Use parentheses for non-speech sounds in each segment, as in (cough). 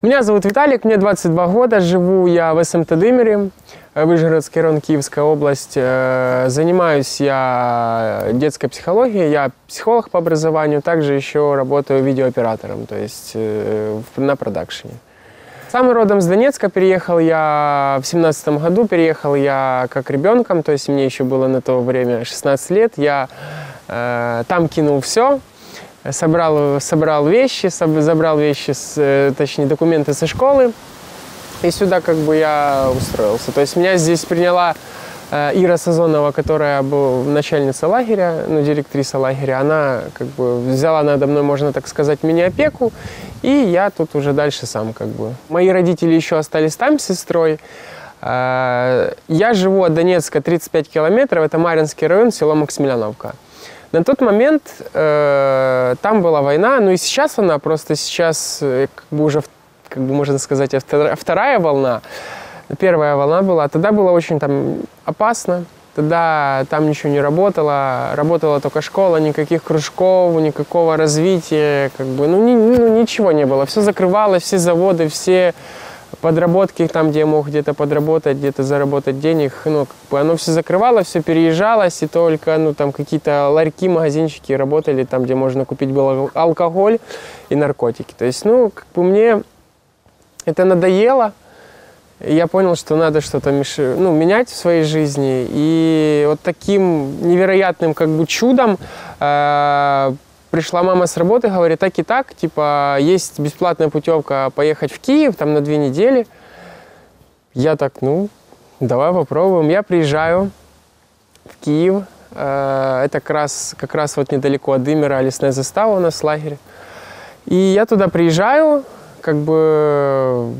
Меня зовут Виталик, мне 22 года, живу я в СМТ Дымере, э, Выжгородский район, Киевская область. Э, Занимаюсь я детской психологией, я психолог по образованию, также еще работаю видеооператором, то есть э, на продакшене. Сам родом с Донецка, переехал я в семнадцатом году, переехал я как ребенком, то есть мне еще было на то время 16 лет. Я э, там кинул все, собрал, собрал вещи, забрал вещи, с, э, точнее документы со школы, и сюда как бы я устроился. То есть меня здесь приняла э, Ира Сазонова, которая была начальница лагеря, ну, директриса лагеря. Она как бы взяла надо мной, можно так сказать, мини-опеку, и я тут уже дальше сам как бы. Мои родители еще остались там с сестрой. Э, Я живу от Донецка 35 километров, это Маринский район, село Максимiliaновка. На тот момент э, там была война, ну и сейчас она, просто сейчас э, как бы уже, как бы можно сказать, втора- вторая волна. Первая волна была, тогда было очень там опасно, тогда там ничего не работало, работала только школа, никаких кружков, никакого развития, как бы, ну, ни- ну, ничего не было, все закрывалось, все заводы, все подработки там, где я мог где-то подработать, где-то заработать денег, ну, как бы оно все закрывалось, все переезжалось, и только, ну, там какие-то ларьки, магазинчики работали там, где можно купить был алкоголь и наркотики. То есть, ну, как бы мне это надоело, я понял, что надо что-то меш- ну, менять в своей жизни. И вот таким невероятным как бы чудом э, пришла мама с работы, говорит, так и так, типа, есть бесплатная путевка поехать в Киев там на две недели. Я так, ну, давай попробуем. Я приезжаю в Киев. Э, Это как раз, как раз вот недалеко от Дымера, лесная застава у нас лагерь. И я туда приезжаю, как бы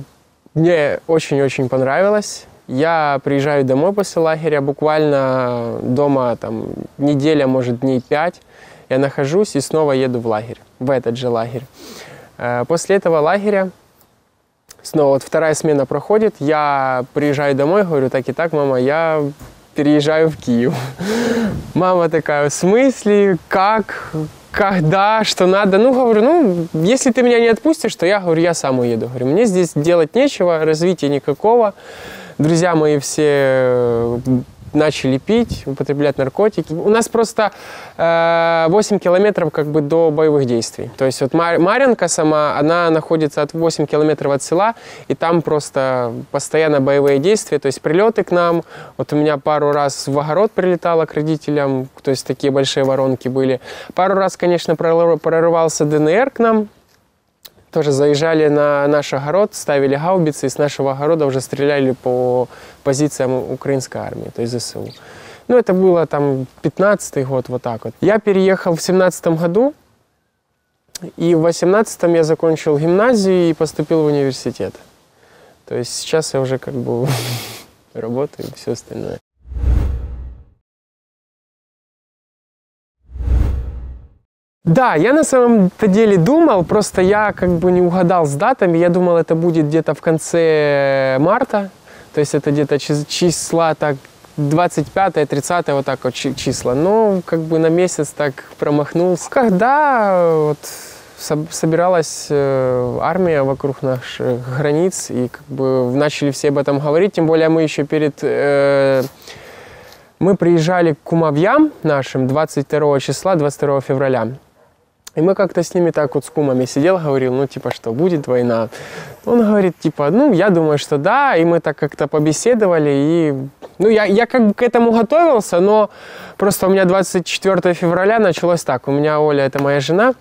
мне очень-очень понравилось. Я приезжаю домой после лагеря, буквально дома там неделя, может, дней пять. Я нахожусь и снова еду в лагерь, в этот же лагерь. Э, После этого лагеря снова вот вторая смена проходит, я приезжаю домой, говорю, так и так, мама, я переезжаю в Киев. (laughs) Мама такая, в смысле, как, когда, что надо? Ну, говорю, ну, если ты меня не отпустишь, то я, говорю, я сам уеду. Говорю, мне здесь делать нечего, развития никакого. Друзья мои все э, начали пить, употреблять наркотики. У нас просто э, 8 километров как бы до боевых действий. То есть вот Мар- Марьинка сама, она находится от 8 километров от села, и там просто постоянно боевые действия, то есть прилеты к нам. Вот у меня пару раз в огород прилетало к родителям, то есть такие большие воронки были. Пару раз, конечно, прорыв- прорывался ДНР к нам, тоже заезжали на наш огород, ставили гаубицы, и с нашего огорода уже стреляли по позициям украинской армии, то есть ЗСУ. Ну, это было там 15-й год, вот так вот. Я переехал в 17 году, и в 18-м я закончил гимназию и поступил в университет. То есть сейчас я уже как бы (laughs) работаю и все остальное. Да, я на самом-то деле думал, просто я как бы не угадал с датами. Я думал, это будет где-то в конце марта, то есть это где-то чис- числа так 25-30 вот так вот чи- числа. Но как бы на месяц так промахнулся. Когда вот соб- собиралась э, армия вокруг наших границ, и как бы начали все об этом говорить, тем более мы еще перед... э, мы приезжали к кумовьям нашим 22 числа, 22 февраля. И мы как-то с ними так вот с кумами сидел, говорил, ну типа что, будет война? Он говорит, типа, ну я думаю, что да. И мы так как-то побеседовали. И, ну я, я как бы к этому готовился, но просто у меня 24 февраля началось так. У меня Оля, это моя жена,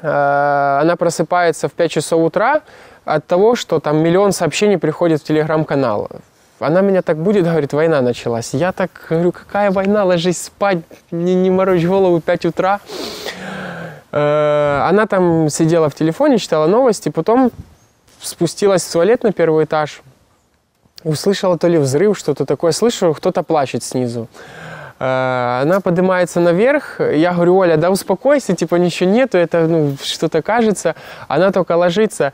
э, она просыпается в 5 часов утра от того, что там миллион сообщений приходит в телеграм-канал. Она меня так будет, говорит, война началась. Я так говорю, какая война, ложись спать, не, не морочь голову 5 утра. Э, Она там сидела в телефоне, читала новости, потом спустилась в туалет на первый этаж, услышала то ли взрыв, что-то такое, слышу, кто-то плачет снизу. Э, Она поднимается наверх, я говорю, Оля, да успокойся, типа ничего нету, это ну, что-то кажется. Она только ложится,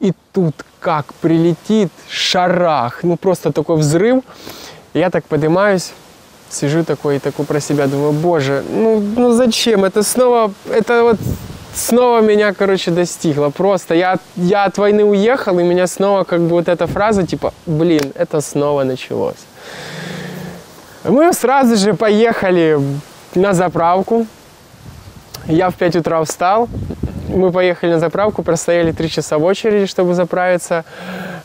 и тут как прилетит шарах, ну просто такой взрыв. Я так поднимаюсь, сижу такой и такой про себя думаю, боже, ну, ну зачем? Это снова, это вот снова меня, короче, достигло. Просто я, я от войны уехал, и меня снова как бы вот эта фраза, типа, блин, это снова началось. Мы сразу же поехали на заправку. Я в 5 утра встал, мы поехали на заправку, простояли три часа в очереди, чтобы заправиться.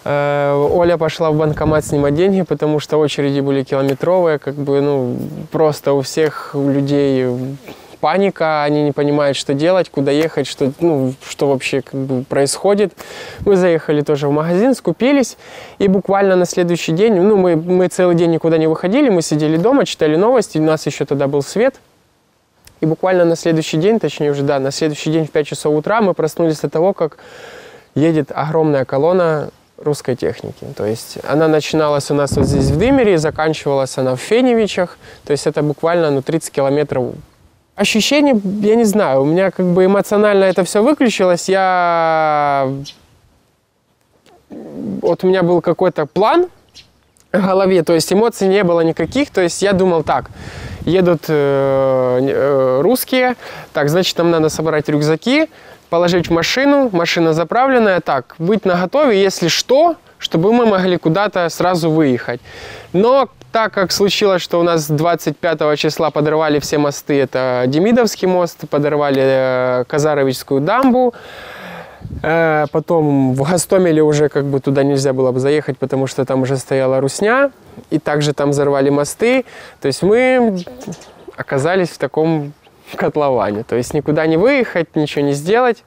Э, Оля пошла в банкомат снимать деньги, потому что очереди были километровые, как бы, ну, просто у всех людей паника, они не понимают, что делать, куда ехать, что, ну, что вообще как бы происходит. Мы заехали тоже в магазин, скупились, и буквально на следующий день, ну, мы, мы целый день никуда не выходили, мы сидели дома, читали новости, у нас еще тогда был свет, и буквально на следующий день, точнее уже, да, на следующий день в 5 часов утра мы проснулись от того, как едет огромная колонна русской техники. То есть она начиналась у нас вот здесь в Дымере, заканчивалась она в Феневичах. То есть это буквально ну, 30 километров. Ощущение, я не знаю, у меня как бы эмоционально это все выключилось. Я... Вот у меня был какой-то план в голове, то есть эмоций не было никаких. То есть я думал так, едут э, э, русские, так, значит, нам надо собрать рюкзаки, положить в машину, машина заправленная, так, быть на готове, если что, чтобы мы могли куда-то сразу выехать. Но так как случилось, что у нас 25 числа подорвали все мосты, это Демидовский мост, подорвали э, Казаровичскую дамбу, Потом в Гастомеле уже как бы туда нельзя было бы заехать, потому что там уже стояла русня, и также там взорвали мосты. То есть мы оказались в таком котловане. То есть никуда не выехать, ничего не сделать.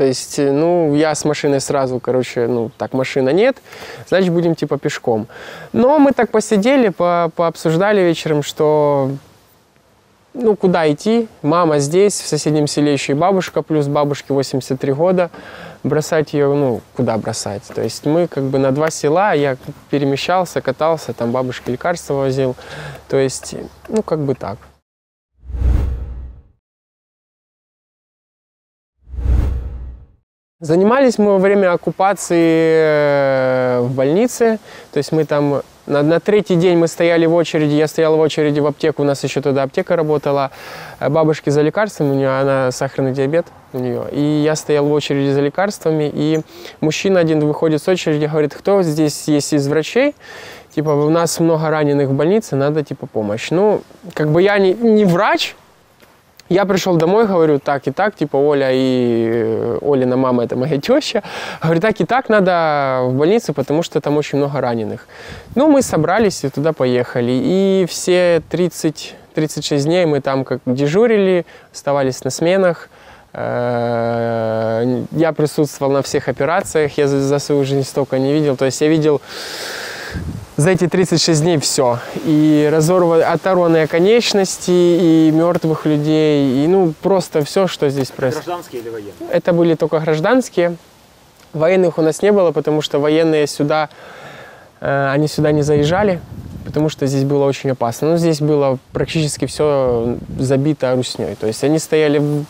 То есть, э, ну, я с машиной сразу, короче, ну, так, машина нет, значит, будем типа пешком. Но мы так посидели, по пообсуждали вечером, что, ну, куда идти? Мама здесь, в соседнем селе еще и бабушка, плюс бабушке 83 года. Бросать ее, ну, куда бросать? То есть мы как бы на два села, я перемещался, катался, там бабушке лекарства возил. То есть, ну, как бы так. Занимались мы во время оккупации э, в больнице, то есть мы там на, на третий день мы стояли в очереди, я стоял в очереди в аптеку, у нас еще тогда аптека работала, э, бабушке за лекарствами, у нее она сахарный диабет у нее, и я стоял в очереди за лекарствами, и мужчина один выходит с очереди, говорит, кто здесь есть из врачей, типа, у нас много раненых в больнице, надо, типа, помощь. Ну, как бы я не, не врач, я пришел домой, говорю, так и так, типа Оля и Олина мама, это моя теща. Говорю, так и так надо в больницу, потому что там очень много раненых. Ну, мы собрались и туда поехали. И все 30, 36 дней мы там как дежурили, оставались на сменах. Э, я присутствовал на всех операциях, я за свою жизнь столько не видел. То есть я видел за эти 36 дней все. И разорваны, оторванные конечности, и мертвых людей, и ну просто все, что здесь происходит. Гражданские или военные? Это были только гражданские. Военных у нас не было, потому что военные сюда, э, они сюда не заезжали, потому что здесь было очень опасно. Но здесь было практически все забито русней. То есть они стояли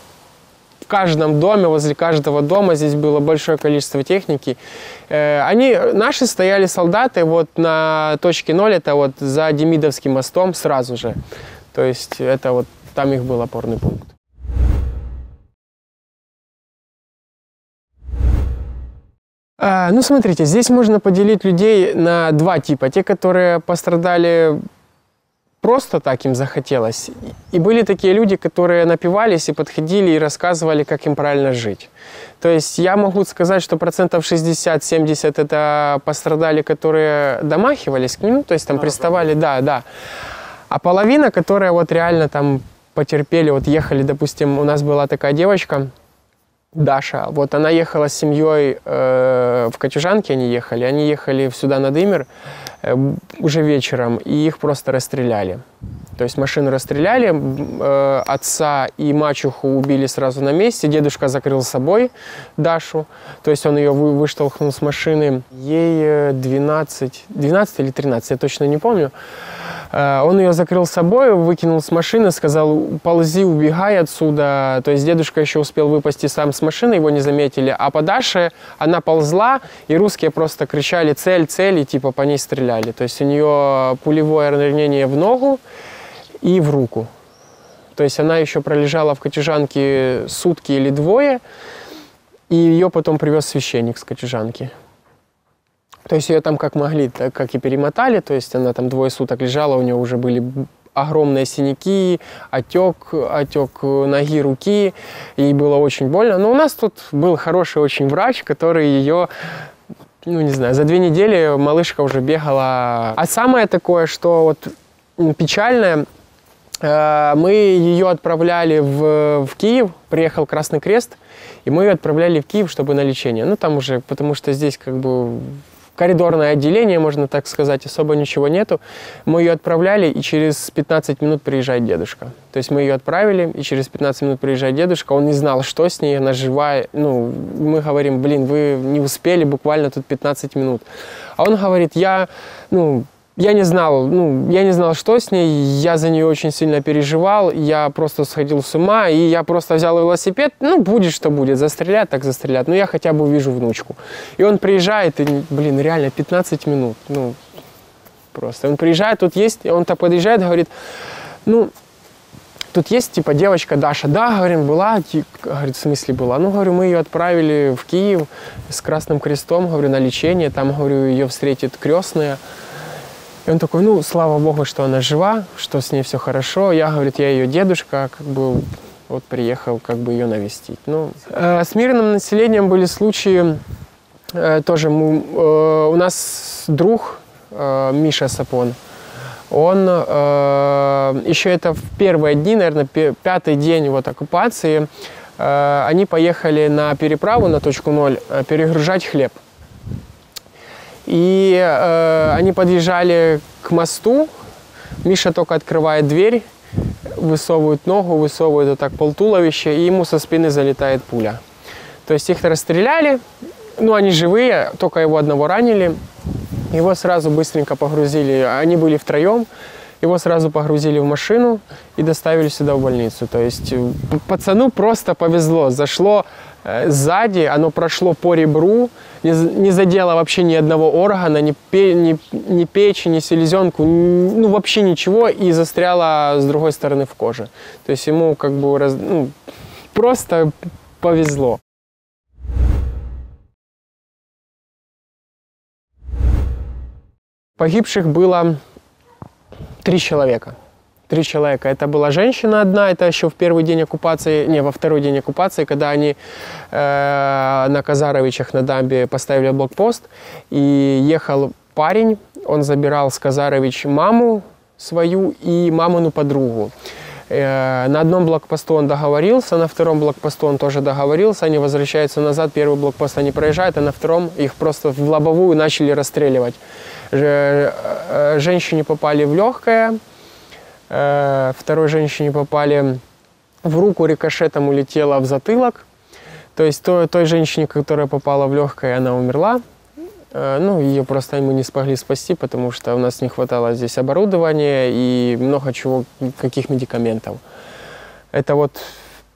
каждом доме, возле каждого дома здесь было большое количество техники. Э, они, наши стояли солдаты вот на точке ноль, это вот за Демидовским мостом сразу же. То есть это вот там их был опорный пункт. А, ну, смотрите, здесь можно поделить людей на два типа. Те, которые пострадали просто так им захотелось. И были такие люди, которые напивались и подходили и рассказывали, как им правильно жить. То есть я могу сказать, что процентов 60-70 это пострадали, которые домахивались к ним, то есть там да, приставали, да, да. А половина, которая вот реально там потерпели, вот ехали, допустим, у нас была такая девочка, Даша, вот она ехала с семьей э, в Катюжанке, они ехали, они ехали сюда на Дымер, уже вечером, и их просто расстреляли. То есть машину расстреляли, э, отца и мачеху убили сразу на месте, дедушка закрыл собой Дашу, то есть он ее вы, с машины. Ей 12, э, 12 или 13, я точно не помню. Э, он ее закрыл собой, выкинул с машины, сказал, ползи, убегай отсюда. То есть дедушка еще успел выпасть сам с машины, его не заметили. А по Даше она ползла, и русские просто кричали «цель, цель», и типа по ней стреляли. То есть у нее пулевое ранение в ногу и в руку. То есть она еще пролежала в Катюжанке сутки или двое, и ее потом привез священник с Катюжанки. То есть ее там как могли, так как и перемотали, то есть она там двое суток лежала, у нее уже были огромные синяки, отек, отек ноги, руки, ей было очень больно. Но у нас тут был хороший очень врач, который ее ну, не знаю, за две недели малышка уже бегала. А самое такое, что вот печальное, э, мы ее отправляли в, в Киев, приехал Красный Крест, и мы ее отправляли в Киев, чтобы на лечение. Ну, там уже, потому что здесь как бы коридорное отделение, можно так сказать, особо ничего нету. Мы ее отправляли, и через 15 минут приезжает дедушка. То есть мы ее отправили, и через 15 минут приезжает дедушка. Он не знал, что с ней, она живая. Ну, мы говорим, блин, вы не успели буквально тут 15 минут. А он говорит, я, ну, я не знал, ну, я не знал, что с ней, я за нее очень сильно переживал, я просто сходил с ума, и я просто взял велосипед, ну, будет что будет, застрелят, так застрелят, но я хотя бы увижу внучку. И он приезжает, и, блин, реально 15 минут, ну, просто. Он приезжает, тут есть, он так подъезжает, говорит, ну, тут есть, типа, девочка Даша. Да, говорим, была. Говорит, в смысле была? Ну, говорю, мы ее отправили в Киев с Красным Крестом, говорю, на лечение. Там, говорю, ее встретит крестная. И он такой, ну, слава богу, что она жива, что с ней все хорошо. Я, говорит, я ее дедушка, как бы вот приехал как бы ее навестить. Ну, э, с мирным населением были случаи, э, тоже мы, э, у нас друг э, Миша Сапон, он э, еще это в первые дни, наверное, пятый день вот оккупации, э, они поехали на переправу на точку ноль э, перегружать хлеб. И э, они подъезжали к мосту. Миша только открывает дверь, высовывает ногу, высовывает вот так полтуловища, и ему со спины залетает пуля. То есть их расстреляли, ну они живые, только его одного ранили. Его сразу быстренько погрузили, они были втроем, его сразу погрузили в машину и доставили сюда в больницу. То есть э, пацану просто повезло, зашло Э, сзади, оно прошло по ребру, не, задело вообще ни одного органа, ни, пе, ни, ни печень, ни селезенку, ни, ну вообще ничего, и застряло с другой стороны в коже. То есть ему как бы раз, ну, просто повезло. Погибших было три человека три человека. Это была женщина одна, это еще в первый день оккупации, не, во второй день оккупации, когда они э, на Казаровичах на дамбе поставили блокпост, и ехал парень, он забирал с Казарович маму свою и мамину подругу. Э, на одном блокпосту он договорился, на втором блокпосту он тоже договорился, они возвращаются назад, первый блокпост они проезжают, а на втором их просто в лобовую начали расстреливать. Э, женщине попали в легкое, Э, второй женщине попали в руку, рикошетом улетела в затылок. То есть той, той женщине, которая попала в легкое, она умерла. Э, ну, ее просто мы не смогли спасти, потому что у нас не хватало здесь оборудования и много чего, каких медикаментов. Это вот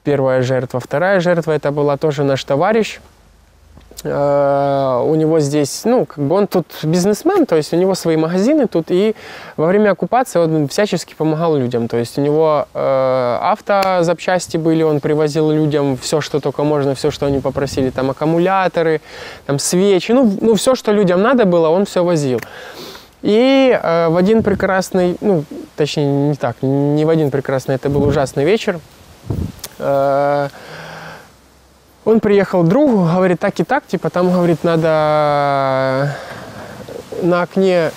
первая жертва. Вторая жертва, это была тоже наш товарищ, у него здесь, ну, как бы он тут бизнесмен, то есть у него свои магазины тут, и во время оккупации он всячески помогал людям, то есть у него э, автозапчасти были, он привозил людям все, что только можно, все, что они попросили, там аккумуляторы, там свечи, ну, ну все, что людям надо было, он все возил. И э, в один прекрасный, ну, точнее, не так, не в один прекрасный, это был ужасный вечер, э, он приехал другу, говорит, так и так, типа, там, говорит, надо на окне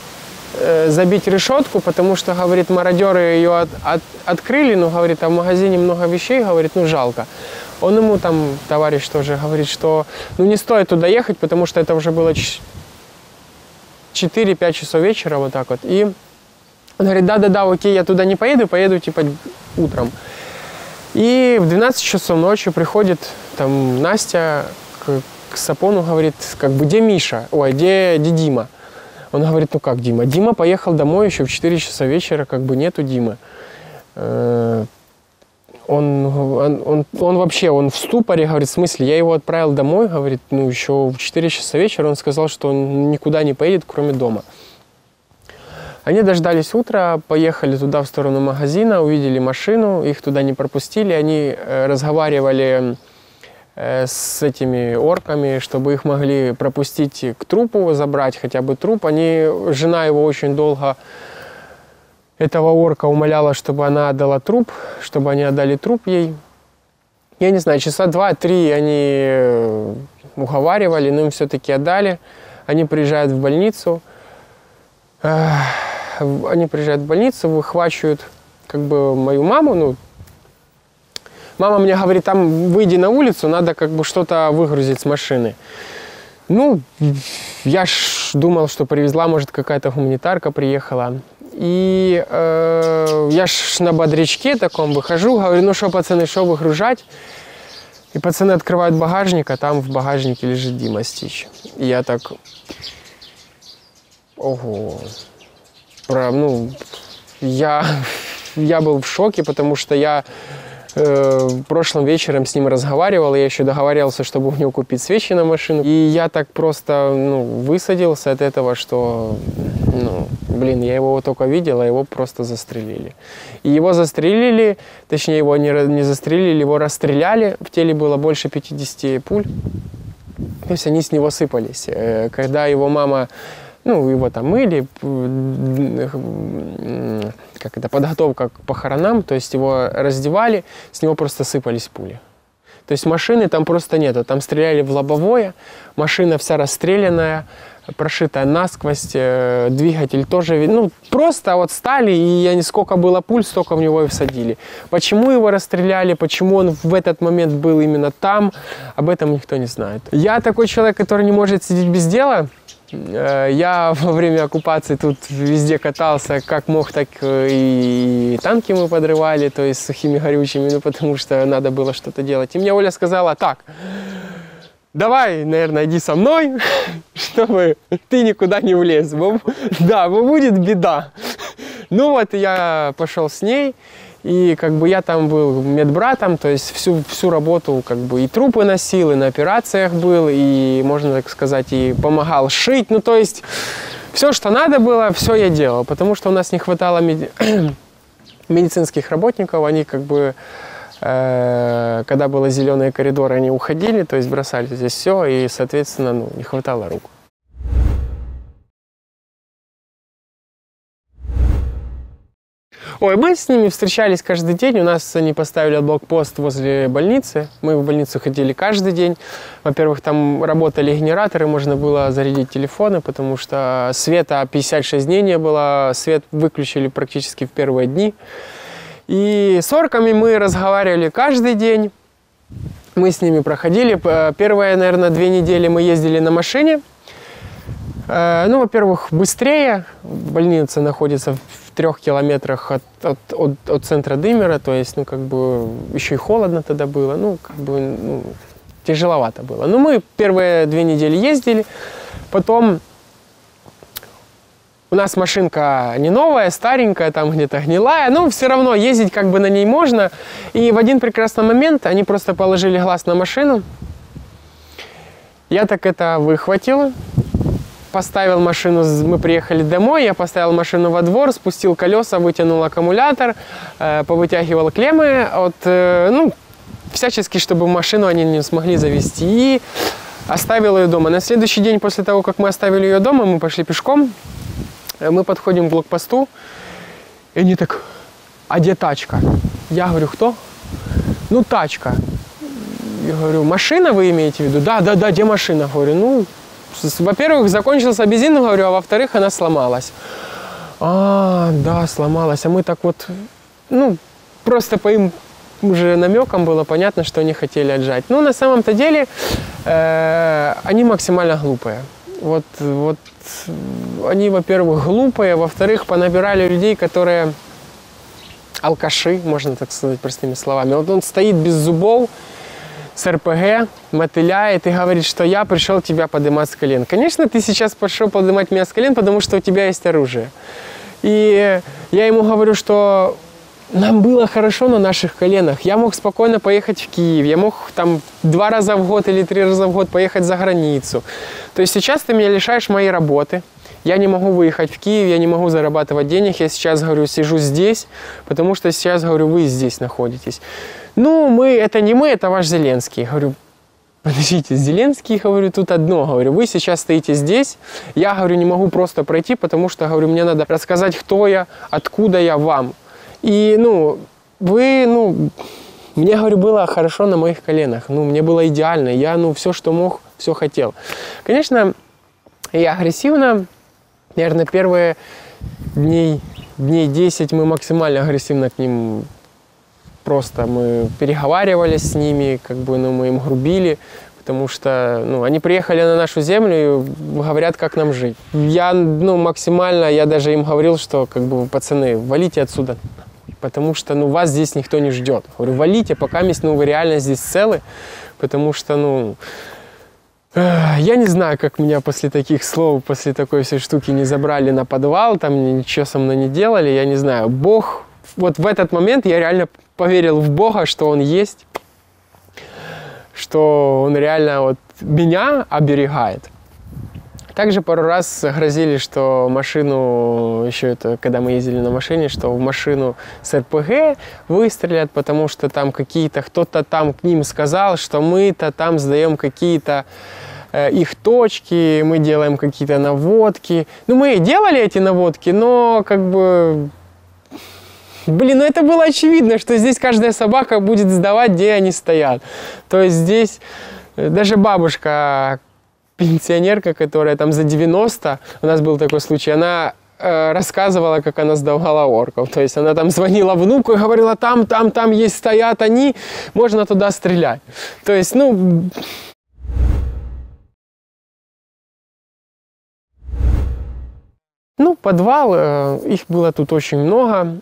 э, забить решетку, потому что, говорит, мародеры ее от, от, открыли, но, говорит, а в магазине много вещей, говорит, ну, жалко. Он ему там, товарищ тоже говорит, что, ну, не стоит туда ехать, потому что это уже было 4-5 часов вечера, вот так вот. И он говорит, да-да-да, окей, я туда не поеду, поеду, типа, утром. И в 12 часов ночи приходит там Настя к, к Сапону, говорит, как бы, где Миша? Ой, где, где Дима? Он говорит, ну как Дима? Дима поехал домой еще в 4 часа вечера, как бы нету Димы. Э, он, он, он, он вообще, он в ступоре, говорит, в смысле, я его отправил домой, говорит, ну еще в 4 часа вечера он сказал, что он никуда не поедет, кроме дома. Они дождались утра, поехали туда в сторону магазина, увидели машину, их туда не пропустили, они э, разговаривали э, с этими орками, чтобы их могли пропустить к трупу, забрать хотя бы труп. Они, жена его очень долго этого орка умоляла, чтобы она отдала труп, чтобы они отдали труп ей. Я не знаю, часа два-три они э, уговаривали, но им все-таки отдали. Они приезжают в больницу, они приезжают в больницу, выхвачивают как бы мою маму, ну, мама мне говорит, там выйди на улицу, надо как бы что-то выгрузить с машины. Ну, я ж думал, что привезла, может, какая-то гуманитарка приехала. И э, я ж на бодрячке таком выхожу, говорю, ну что, пацаны, что выгружать? И пацаны открывают багажник, а там в багажнике лежит Дима Стич. И я так, ого, про, ну, я, я был в шоке, потому что я э, прошлым вечером с ним разговаривал, я еще договаривался, чтобы у него купить свечи на машину. И я так просто ну, высадился от этого, что, ну, блин, я его только видел, а его просто застрелили. И его застрелили, точнее, его не, не застрелили, его расстреляли. В теле было больше 50 пуль. То есть они с него сыпались. Э, когда его мама ну, его там мыли, как это, подготовка к похоронам, то есть его раздевали, с него просто сыпались пули. То есть машины там просто нету, там стреляли в лобовое, машина вся расстрелянная, прошитая насквозь, э, двигатель тоже, ну, просто вот стали, и я не сколько было пуль, столько в него и всадили. Почему его расстреляли, почему он в этот момент был именно там, об этом никто не знает. Я такой человек, который не может сидеть без дела, я (laughs) во время оккупации тут везде катался, как мог, так и танки мы подрывали, то есть сухими горючими, ну потому что надо было что-то делать. И мне Оля сказала, так, давай, наверное, иди со мной, (laughs) чтобы ты никуда не влез. (laughs) Да, будет беда. Ну вот я пошел с ней, и как бы я там был медбратом, то есть всю, всю работу как бы и трупы носил, и на операциях был, и, можно так сказать, и помогал шить. Ну, то есть все, что надо было, все я делал, потому что у нас не хватало меди... (coughs) медицинских работников, они как бы э, когда было зеленые коридоры, они уходили, то есть бросали здесь все, и, соответственно, ну, не хватало рук. Ой, мы с ними встречались каждый день. У нас они поставили блокпост возле больницы. Мы в больницу ходили каждый день. Во-первых, там работали генераторы, можно было зарядить телефоны, потому что света 56 дней не было. Свет выключили практически в первые дни. И с орками мы разговаривали каждый день. Мы с ними проходили. Первые, наверное, две недели мы ездили на машине. Э, ну, во-первых, быстрее. Больница находится в трех километрах от, от, от, от центра Дымера, то есть, ну, как бы, еще и холодно тогда было, ну, как бы, ну, тяжеловато было. Но мы первые две недели ездили, потом у нас машинка не новая, старенькая, там где-то гнилая, но все равно ездить как бы на ней можно. И в один прекрасный момент они просто положили глаз на машину. Я так это выхватил, поставил машину, мы приехали домой, я поставил машину во двор, спустил колеса, вытянул аккумулятор, э, повытягивал клеммы от, э, ну, всячески, чтобы машину они не смогли завести. И оставил ее дома. На следующий день после того, как мы оставили ее дома, мы пошли пешком, э, мы подходим к блокпосту, и они так, а где тачка? Я говорю, кто? Ну, тачка. Я говорю, машина вы имеете в виду? Да, да, да, где машина? Говорю, ну, во-первых, закончился бензин, говорю, а во-вторых, она сломалась. А, да, сломалась. А мы так вот, ну, просто по им уже намекам было понятно, что они хотели отжать. Но на самом-то деле э, они максимально глупые. Вот, вот они, во-первых, глупые, во-вторых, понабирали людей, которые алкаши, можно так сказать простыми словами. Вот он стоит без зубов, с РПГ, мотыляет и говорит, что я пришел тебя поднимать с колен. Конечно, ты сейчас пошел поднимать меня с колен, потому что у тебя есть оружие. И я ему говорю, что нам было хорошо на наших коленах. Я мог спокойно поехать в Киев, я мог там два раза в год или три раза в год поехать за границу. То есть сейчас ты меня лишаешь моей работы. Я не могу выехать в Киев, я не могу зарабатывать денег. Я сейчас, говорю, сижу здесь, потому что сейчас, говорю, вы здесь находитесь. Ну, мы, это не мы, это ваш Зеленский. Говорю, подождите, Зеленский, говорю, тут одно, говорю, вы сейчас стоите здесь, я, говорю, не могу просто пройти, потому что, говорю, мне надо рассказать, кто я, откуда я вам. И, ну, вы, ну, мне, говорю, было хорошо на моих коленах, ну, мне было идеально, я, ну, все, что мог, все хотел. Конечно, я агрессивно, наверное, первые дней, дней 10 мы максимально агрессивно к ним просто мы переговаривались с ними, как бы, ну, мы им грубили, потому что, ну, они приехали на нашу землю и говорят, как нам жить. Я, ну, максимально, я даже им говорил, что, как бы, пацаны, валите отсюда, потому что, ну, вас здесь никто не ждет. Говорю, валите, пока ну, вы реально здесь целы, потому что, ну, я не знаю, как меня после таких слов, после такой всей штуки не забрали на подвал, там ничего со мной не делали, я не знаю. Бог, вот в этот момент я реально поверил в Бога, что Он есть, что Он реально вот меня оберегает. Также пару раз грозили, что машину, еще это, когда мы ездили на машине, что в машину с РПГ выстрелят, потому что там какие-то, кто-то там к ним сказал, что мы-то там сдаем какие-то э, их точки, мы делаем какие-то наводки. Ну, мы и делали эти наводки, но как бы Блин, ну это было очевидно, что здесь каждая собака будет сдавать, где они стоят. То есть здесь э, даже бабушка, пенсионерка, которая там за 90, у нас был такой случай, она э, рассказывала, как она сдавала орков. То есть она там звонила внуку и говорила, там, там, там есть, стоят они, можно туда стрелять. То есть, ну... Ну, подвал, э, их было тут очень много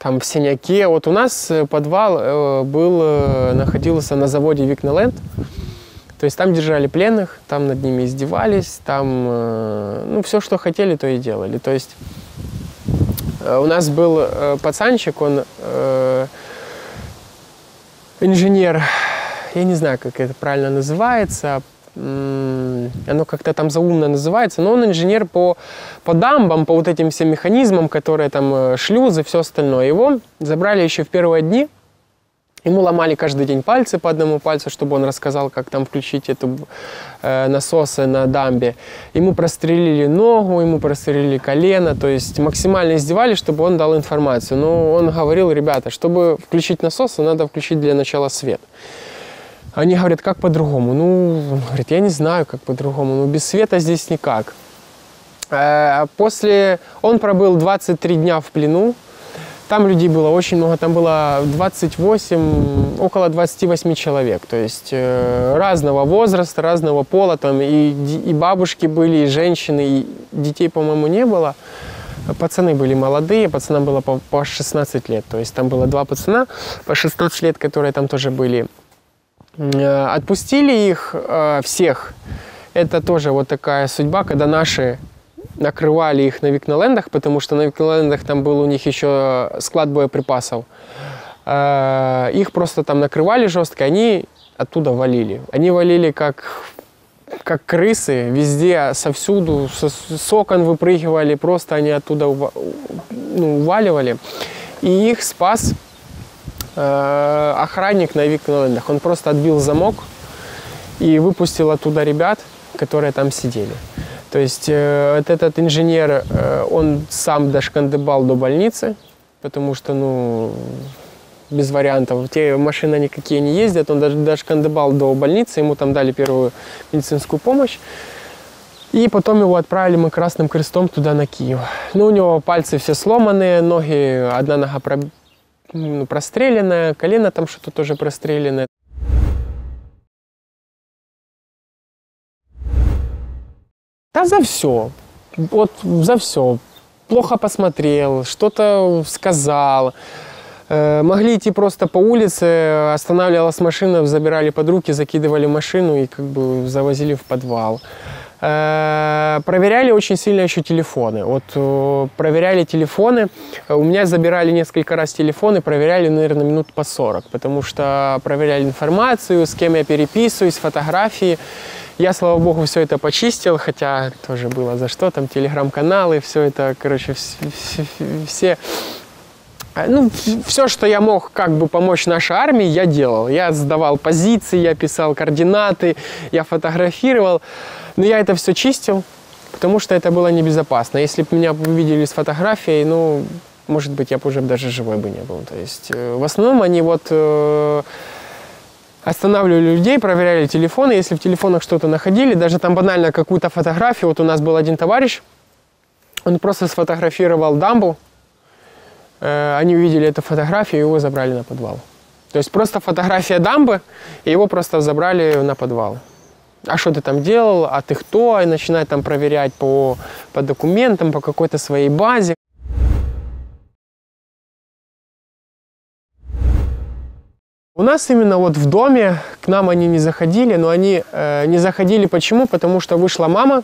там в Синяке. Вот у нас э, подвал э, был, э, находился на заводе Викноленд. То есть там держали пленных, там над ними издевались, там, ну, все, что хотели, то и делали. То есть у нас был пацанчик, он инженер, я не знаю, как это правильно называется, оно как-то там заумно называется, но он инженер по, по дамбам, по вот этим всем механизмам, которые там э, шлюзы, все остальное. Его забрали еще в первые дни, Ему ломали каждый день пальцы по одному пальцу, чтобы он рассказал, как там включить эту э, насосы на дамбе. Ему прострелили ногу, ему прострелили колено, то есть максимально издевались, чтобы он дал информацию. Но он говорил, ребята, чтобы включить насосы, надо включить для начала свет. Они говорят, как по-другому? Ну, говорит, я не знаю, как по-другому. Ну, без света здесь никак. Э, после... Он пробыл 23 дня в плену. Там людей было очень много. Там было 28, около 28 человек. То есть э, разного возраста, разного пола. Там и, и бабушки были, и женщины, и детей, по-моему, не было. Пацаны были молодые, пацанам было по, по 16 лет. То есть там было два пацана по 16 лет, которые там тоже были отпустили их э, всех. Это тоже вот такая судьба, когда наши накрывали их на Викнолендах, потому что на Викнолендах там был у них еще склад боеприпасов. Э, их просто там накрывали жестко, они оттуда валили. Они валили как, как крысы, везде, совсюду, с окон выпрыгивали, просто они оттуда ну, уваливали. И их спас Э, охранник на Викнолендах. Он просто отбил замок и выпустил оттуда ребят, которые там сидели. То есть э, вот этот инженер, э, он сам дошкандыбал до больницы, потому что, ну, без вариантов. Те машины никакие не ездят, он даже дошкандыбал до больницы, ему там дали первую медицинскую помощь. И потом его отправили мы Красным Крестом туда, на Киев. Ну, у него пальцы все сломанные, ноги, одна нога ну, колено там что-то тоже простреленное. Да за все. Вот за все. Плохо посмотрел, что-то сказал. Э, могли идти просто по улице, останавливалась машина, забирали под руки, закидывали машину и как бы завозили в подвал. Э, проверяли очень сильно еще телефоны. Вот э, проверяли телефоны. У меня забирали несколько раз телефоны, проверяли, наверное, минут по 40, потому что проверяли информацию, с кем я переписываюсь, фотографии. Я, слава богу, все это почистил, хотя тоже было за что, там телеграм-каналы, все это, короче, все, все ну, все, что я мог как бы помочь нашей армии, я делал. Я сдавал позиции, я писал координаты, я фотографировал. Но я это все чистил, потому что это было небезопасно. Если бы меня увидели с фотографией, ну, может быть, я бы уже даже живой бы не был. То есть э, в основном они вот э, останавливали людей, проверяли телефоны. Если в телефонах что-то находили, даже там банально какую-то фотографию. Вот у нас был один товарищ, он просто сфотографировал дамбу. Э, они увидели эту фотографию и его забрали на подвал. То есть просто фотография дамбы, и его просто забрали на подвал а что ты там делал, а ты кто, и начинает там проверять по, по документам, по какой-то своей базе. У нас именно вот в доме, к нам они не заходили, но они э, не заходили почему? Потому что вышла мама,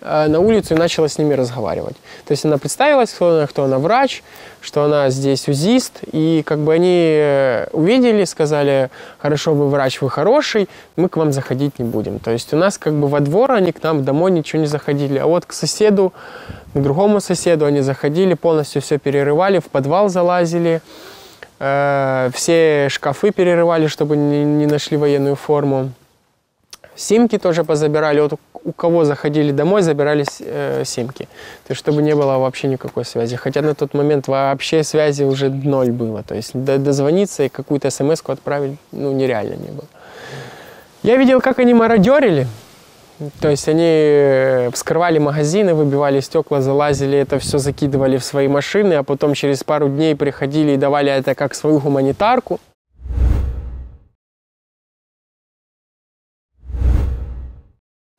на улицу и начала с ними разговаривать. То есть она представилась, кто она, кто она врач, что она здесь узист, и как бы они э, увидели, сказали, хорошо, вы врач, вы хороший, мы к вам заходить не будем. То есть у нас как бы во двор они к нам домой ничего не заходили, а вот к соседу, к другому соседу они заходили, полностью все перерывали, в подвал залазили, э, все шкафы перерывали, чтобы не, не нашли военную форму. Симки тоже позабирали. Вот у кого заходили домой, забирали э, симки. То есть, чтобы не было вообще никакой связи. Хотя на тот момент вообще связи уже ноль было. То есть, дозвониться и какую-то смс отправить, ну, нереально не было. Я видел, как они мародерили. То есть они э, вскрывали магазины, выбивали стекла, залазили, это все закидывали в свои машины, а потом через пару дней приходили и давали это как свою гуманитарку.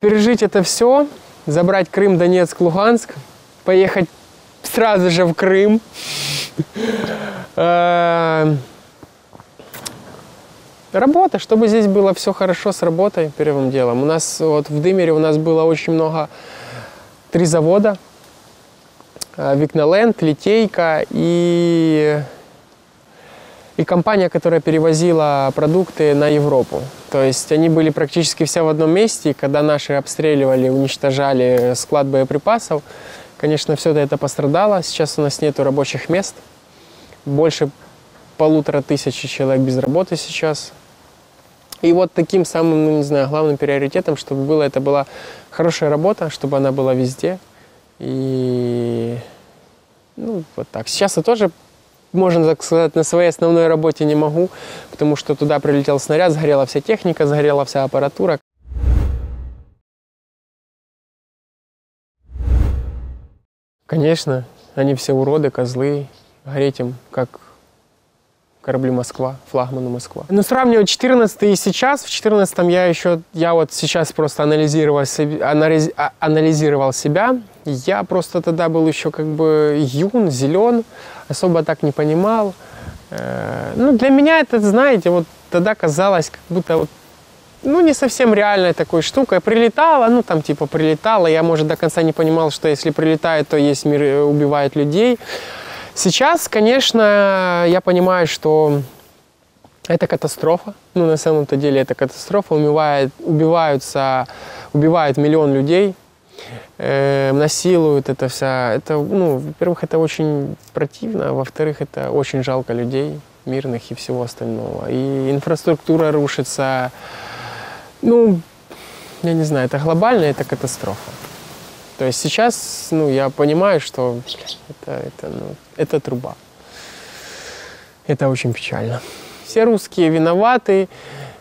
Пережить это все, забрать Крым, Донецк, Луганск, поехать сразу же в Крым. (laughs) Э, работа, чтобы здесь было все хорошо с работой, первым делом. У нас вот в Дымере у нас было очень много, три завода. Э, Викноленд, Литейка и и компания, которая перевозила продукты на Европу. То есть они были практически все в одном месте, и когда наши обстреливали, уничтожали склад боеприпасов, конечно, все это пострадало. Сейчас у нас нет рабочих мест. Больше полутора тысяч человек без работы сейчас. И вот таким самым, ну не знаю, главным приоритетом, чтобы было, это была хорошая работа, чтобы она была везде. И ну, вот так. Сейчас я тоже можно так сказать, на своей основной работе не могу, потому что туда прилетел снаряд, сгорела вся техника, сгорела вся аппаратура. Конечно, они все уроды, козлы, гореть им, как корабли Москва, флагманы Москва. Но сравнивать 14 и сейчас, в 14 я еще, я вот сейчас просто анализировал, анализ, а, анализировал себя. Я просто тогда был еще как бы юн, зелен, особо так не понимал. Э, ну, для меня это, знаете, вот тогда казалось, как будто вот ну, не совсем реальной такой штукой. Прилетала, ну, там, типа, прилетала. Я, может, до конца не понимал, что если прилетает, то есть мир э, убивает людей. Сейчас, конечно, я понимаю, что это катастрофа. Ну, на самом-то деле это катастрофа. Убивает, убиваются, убивают миллион людей, э, насилуют это вся. Это, ну, во-первых, это очень противно, а во-вторых, это очень жалко людей, мирных и всего остального. И инфраструктура рушится. Ну, я не знаю, это глобально, это катастрофа. То есть сейчас, ну, я понимаю, что это, это, ну, это труба. Это очень печально. Все русские виноваты.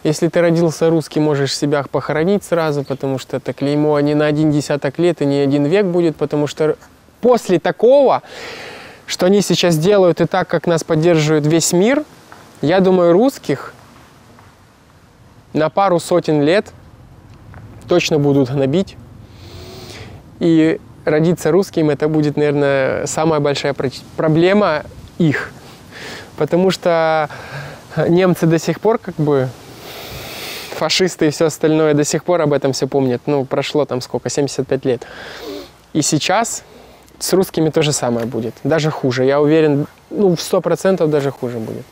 Если ты родился русский, можешь себя похоронить сразу, потому что это клеймо не на один десяток лет и не один век будет, потому что после такого, что они сейчас делают и так, как нас поддерживает весь мир, я думаю, русских на пару сотен лет точно будут гнобить и родиться русским, это будет, наверное, самая большая проблема их. Потому что немцы до сих пор как бы фашисты и все остальное до сих пор об этом все помнят. Ну, прошло там сколько, 75 лет. И сейчас с русскими то же самое будет. Даже хуже. Я уверен, ну, в 100% даже хуже будет.